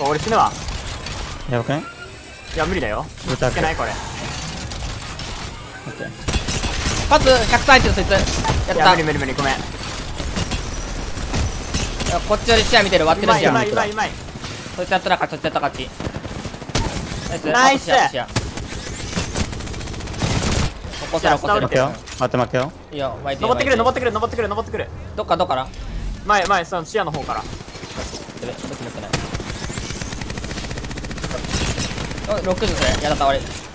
俺死ぬわ。やばくない？いや無理だよ。歌いけないこれ。パス100対1そいつやった。いや無理無理無理ごめん。いやこっちより視野見てる割ってる視野うまいうまいうまい。そいつやったら勝ちそいつやった。ら勝ちナイス。起こせろ起こせろいや負けよ待って負けよ。いいよ登ってくる登っってくる登ってくる登ってくる。どっかどっから？前前その視野の方から。やべドキドキない。お6時それやだった終わり